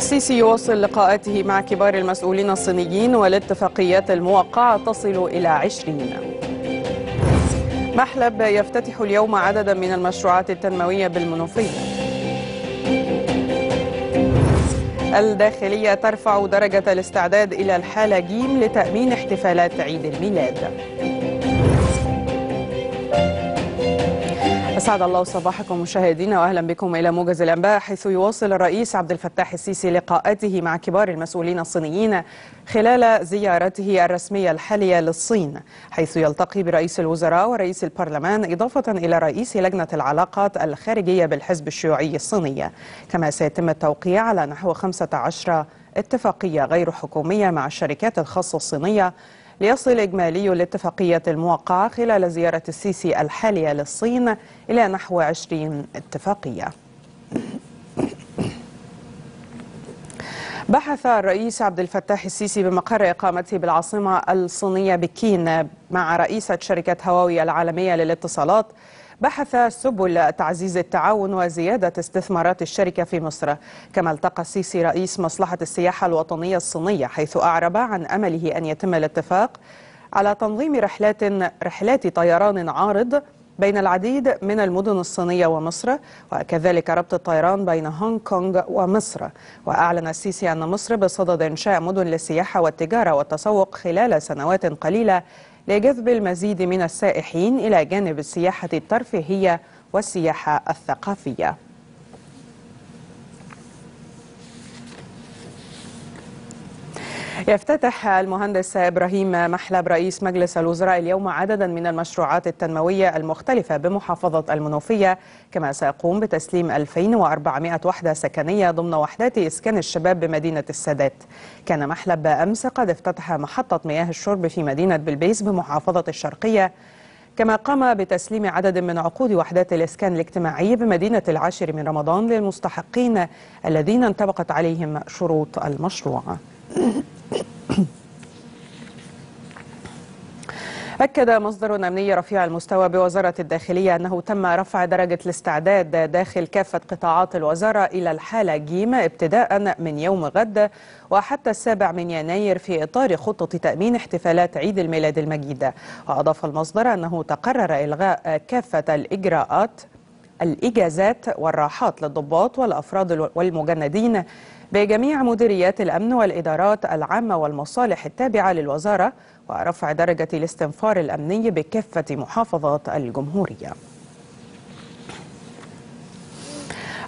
السيسي يواصل لقاءاته مع كبار المسؤولين الصينيين والاتفاقيات الموقعة تصل إلى عشرين. محلب يفتتح اليوم عددا من المشروعات التنموية بالمنوفية. الداخلية ترفع درجة الاستعداد إلى الحالة جيم لتأمين احتفالات عيد الميلاد. أسعد الله صباحكم مشاهدينا وأهلا بكم إلى موجز الأنباء حيث يواصل الرئيس عبد الفتاح السيسي لقاءاته مع كبار المسؤولين الصينيين خلال زيارته الرسمية الحالية للصين حيث يلتقي برئيس الوزراء ورئيس البرلمان إضافة إلى رئيس لجنة العلاقات الخارجية بالحزب الشيوعي الصيني. كما سيتم التوقيع على نحو 15 اتفاقية غير حكومية مع الشركات الخاصة الصينية ليصل إجمالي الاتفاقية الموقعة خلال زيارة السيسي الحالية للصين إلى نحو 20 اتفاقية. بحث الرئيس عبد الفتاح السيسي بمقر إقامته بالعاصمة الصينية بكين مع رئيسة شركة هواوي العالمية للاتصالات. بحث سبل تعزيز التعاون وزيادة استثمارات الشركة في مصر. كما التقى السيسي رئيس مصلحة السياحة الوطنية الصينية حيث أعرب عن أمله أن يتم الاتفاق على تنظيم رحلات رحلات طيران عارض بين العديد من المدن الصينية ومصر وكذلك ربط الطيران بين هونغ كونغ ومصر. وأعلن السيسي أن مصر بصدد إنشاء مدن للسياحة والتجارة والتسوق خلال سنوات قليلة لجذب المزيد من السائحين إلى جانب السياحة الترفيهية والسياحة الثقافية. يفتتح المهندس إبراهيم محلب رئيس مجلس الوزراء اليوم عددا من المشروعات التنموية المختلفة بمحافظة المنوفية كما سيقوم بتسليم 2400 وحدة سكنية ضمن وحدات إسكان الشباب بمدينة السادات. كان محلب أمس قد افتتح محطة مياه الشرب في مدينة بلبيس بمحافظة الشرقية. كما قام بتسليم عدد من عقود وحدات الإسكان الاجتماعي بمدينة العاشر من رمضان للمستحقين الذين انطبقت عليهم شروط المشروع. أكد مصدر أمني رفيع المستوى بوزارة الداخلية أنه تم رفع درجة الاستعداد داخل كافة قطاعات الوزارة إلى الحالة جيم ابتداء من يوم غد وحتى السابع من يناير في إطار خطة تأمين احتفالات عيد الميلاد المجيد. وأضاف المصدر أنه تقرر إلغاء كافة الإجراءات الإجازات والراحات للضباط والأفراد والمجندين بجميع مديريات الأمن والإدارات العامة والمصالح التابعة للوزارة ورفع درجة الاستنفار الأمني بكافة محافظات الجمهورية.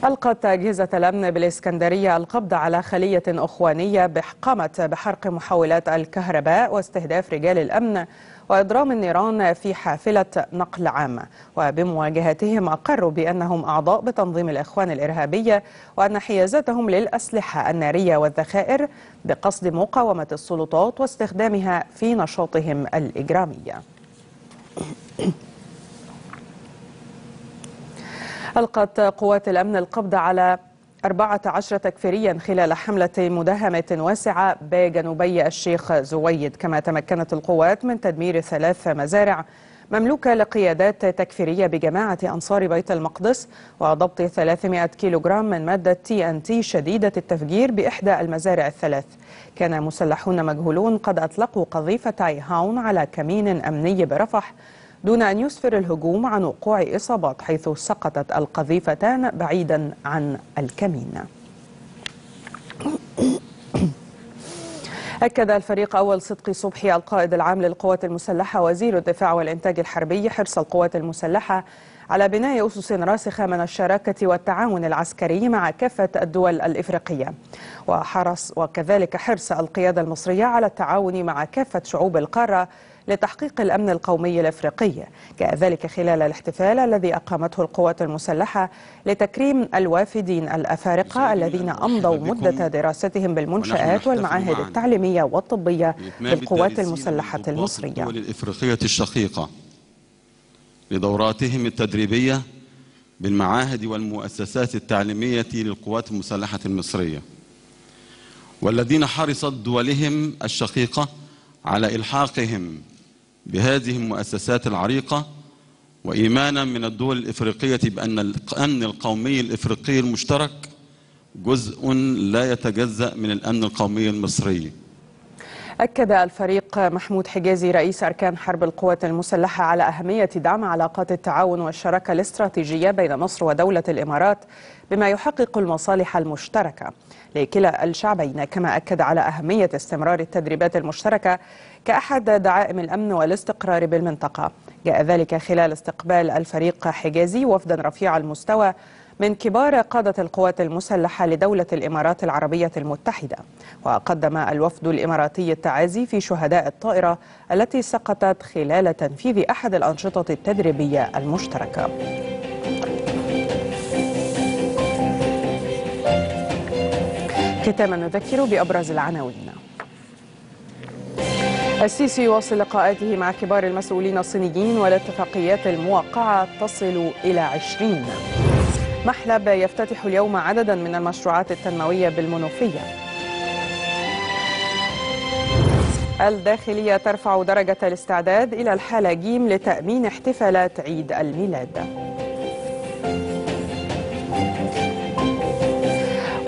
ألقت أجهزة الأمن بالإسكندرية القبض على خلية أخوانية قامت بحرق محولات الكهرباء واستهداف رجال الأمن وإضرام النيران في حافلة نقل عامة وبمواجهتهم أقروا بأنهم أعضاء بتنظيم الإخوان الإرهابية وأن حيازاتهم للأسلحة النارية والذخائر بقصد مقاومة السلطات واستخدامها في نشاطهم الإجرامي ألقت قوات الأمن القبض على 14 تكفيريا خلال حملة مداهمة واسعة بجنوبي الشيخ زويد. كما تمكنت القوات من تدمير ثلاث مزارع. مملوكة لقيادات تكفيرية بجماعة أنصار بيت المقدس وضبط 300 كيلوغرام من مادة تي أن تي شديدة التفجير بإحدى المزارع الثلاث. كان مسلحون مجهولون قد أطلقوا قذيفتي هاون على كمين أمني برفح. دون أن يسفر الهجوم عن وقوع إصابات حيث سقطت القذيفتان بعيدا عن الكمين. أكد الفريق أول صدقي صبحي القائد العام للقوات المسلحة وزير الدفاع والإنتاج الحربي حرص القوات المسلحة على بناء أسس راسخة من الشراكة والتعاون العسكري مع كافة الدول الإفريقية. وحرص وكذلك حرص القيادة المصرية على التعاون مع كافة شعوب القارة لتحقيق الأمن القومي الأفريقي. جاء ذلك خلال الاحتفال الذي أقامته القوات المسلحة لتكريم الوافدين الأفارقة الذين أمضوا مدة دراستهم بالمنشآت والمعاهد التعليمية والطبية بالقوات المسلحة المصرية. الإفريقية الشقيقة. لدوراتهم التدريبية بالمعاهد والمؤسسات التعليمية للقوات المسلحة المصرية. والذين حرصت دولهم الشقيقة على إلحاقهم بهذه المؤسسات العريقة وإيمانا من الدول الإفريقية بأن الأمن القومي الإفريقي المشترك جزء لا يتجزأ من الأمن القومي المصري. أكد الفريق محمود حجازي رئيس أركان حرب القوات المسلحة على أهمية دعم علاقات التعاون والشراكة الاستراتيجية بين مصر ودولة الإمارات بما يحقق المصالح المشتركة لكلا الشعبين كما أكد على أهمية استمرار التدريبات المشتركة كأحد دعائم الأمن والاستقرار بالمنطقة. جاء ذلك خلال استقبال الفريق حجازي وفدا رفيع المستوى من كبار قادة القوات المسلحة لدولة الإمارات العربية المتحدة وقدم الوفد الإماراتي التعازي في شهداء الطائرة التي سقطت خلال تنفيذ أحد الأنشطة التدريبية المشتركة. ختاما نذكر بأبرز العناوين. السيسي يواصل لقاءاته مع كبار المسؤولين الصينيين والاتفاقيات الموقعة تصل إلى عشرين. محلب يفتتح اليوم عددا من المشروعات التنموية بالمنوفية. الداخلية ترفع درجة الاستعداد إلى الحالة جيم لتأمين احتفالات عيد الميلاد.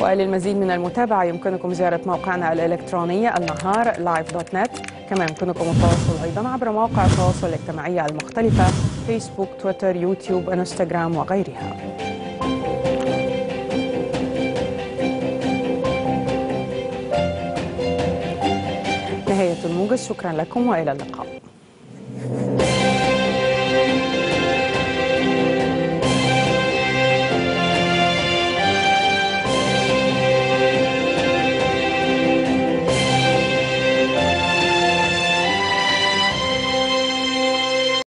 وللمزيد من المتابعة يمكنكم زيارة موقعنا الإلكتروني النهار نت كما يمكنكم التواصل أيضا عبر مواقع التواصل الاجتماعي المختلفة فيسبوك تويتر يوتيوب انستغرام وغيرها. شكرا لكم وإلى اللقاء.